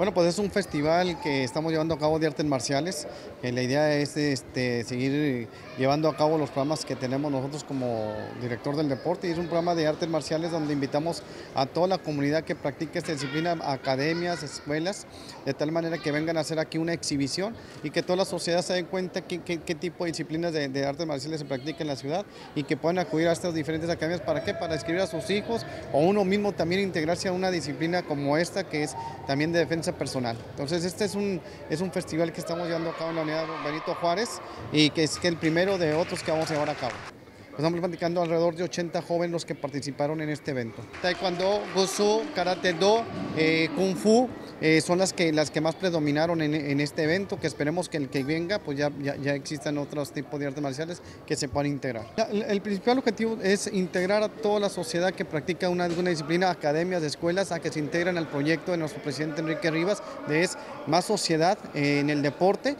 Bueno, pues es un festival que estamos llevando a cabo de artes marciales. La idea es este, seguir llevando a cabo los programas que tenemos nosotros como director del deporte. Y es un programa de artes marciales donde invitamos a toda la comunidad que practique esta disciplina, academias, escuelas, de tal manera que vengan a hacer aquí una exhibición y que toda la sociedad se den cuenta qué, qué, qué tipo de disciplinas de, artes marciales se practica en la ciudad y que puedan acudir a estas diferentes academias. ¿Para qué? Para escribir a sus hijos o uno mismo también integrarse a una disciplina como esta que es también de defensa personal. Entonces este es un, es un festival que estamos llevando a cabo en la unidad Benito Juárez y que es que el primero de otros que vamos a llevar a cabo. Estamos platicando alrededor de 80 jóvenes los que participaron en este evento. Taekwondo, Gosu, Karate Do, eh, Kung Fu eh, son las que, las que más predominaron en, este evento, que esperemos que el que venga pues ya, ya, existan otros tipos de artes marciales que se puedan integrar. El, el, principal objetivo es integrar a toda la sociedad que practica una, una disciplina, academias, escuelas, a que se integren al proyecto de nuestro presidente Enrique Rivas, de es más sociedad eh, en el deporte